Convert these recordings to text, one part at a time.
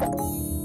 you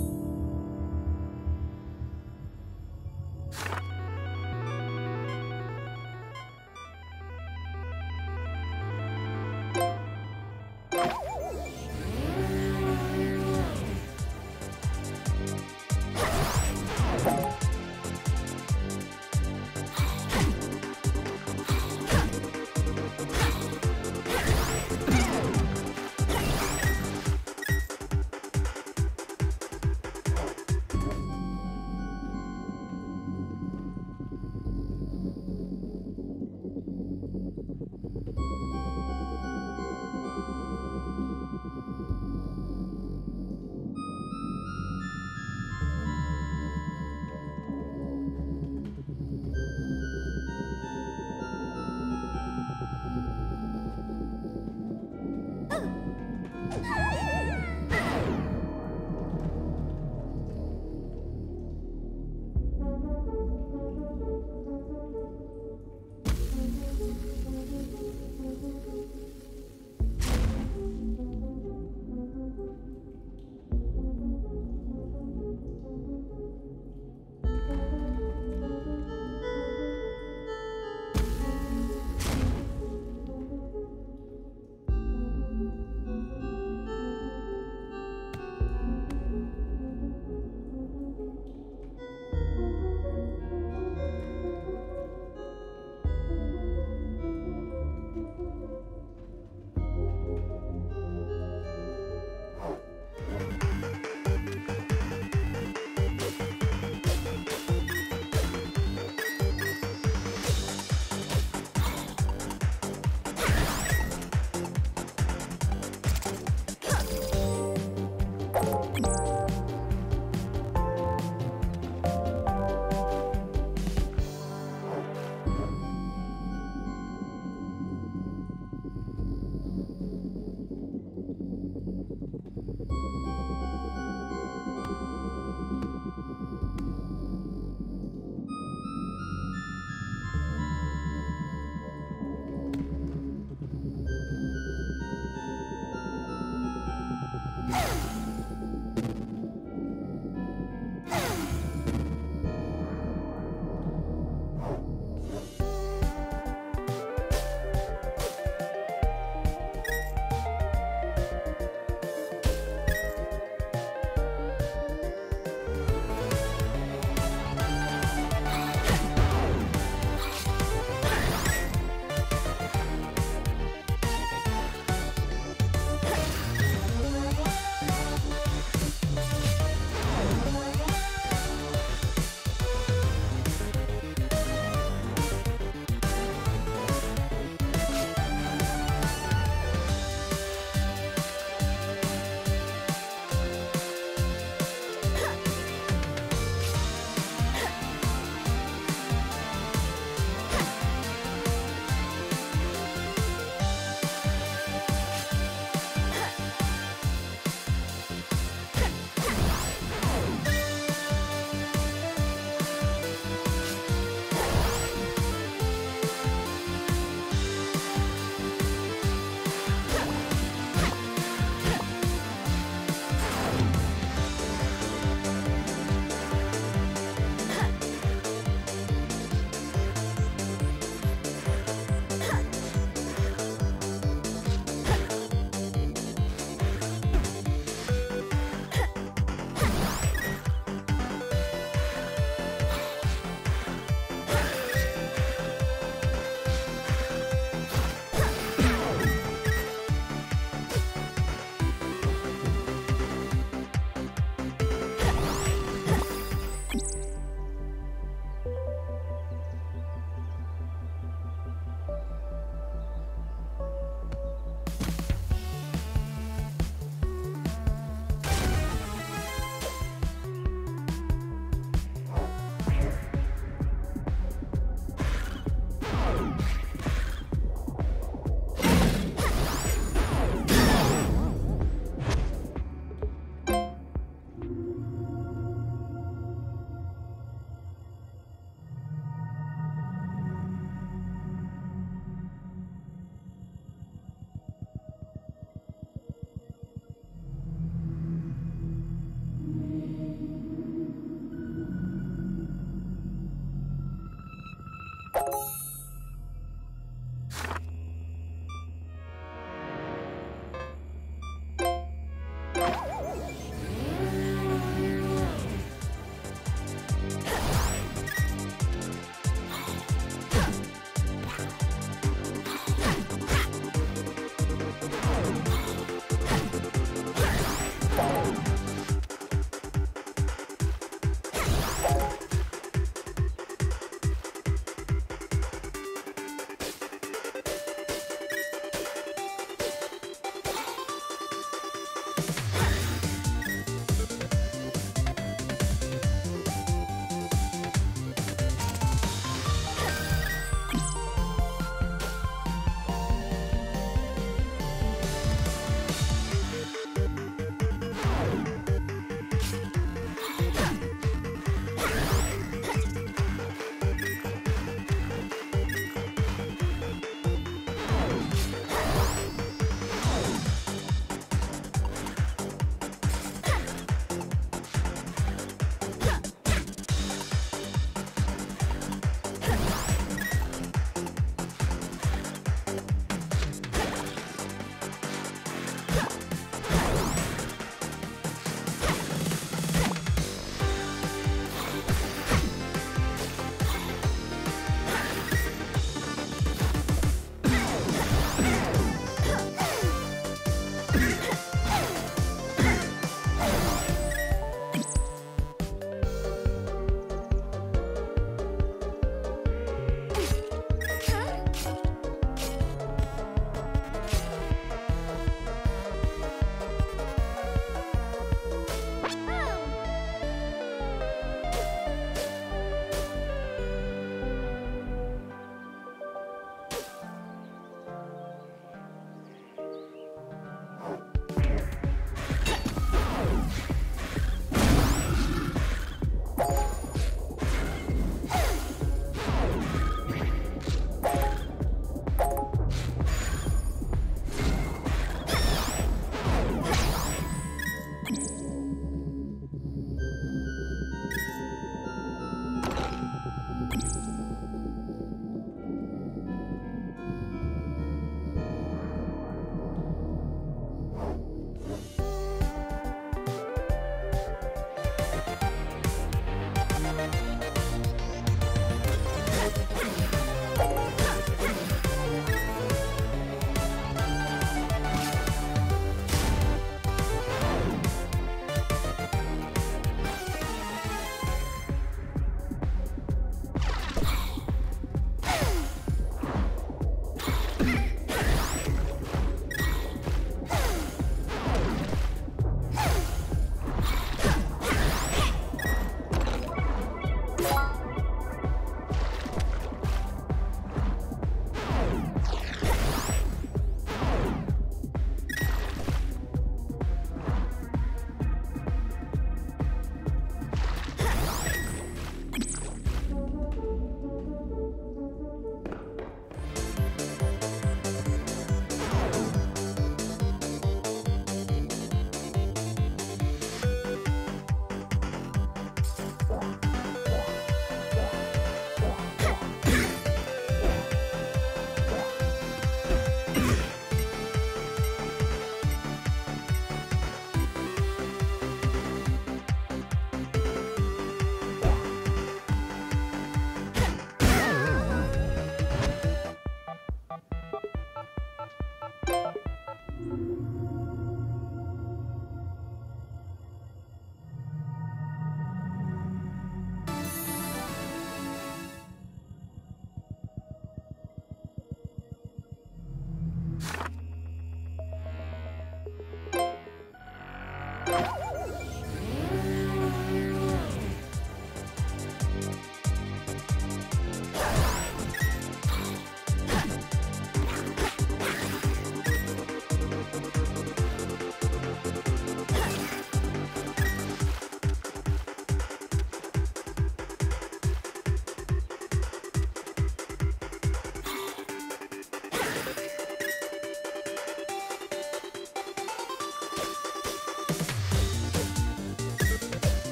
you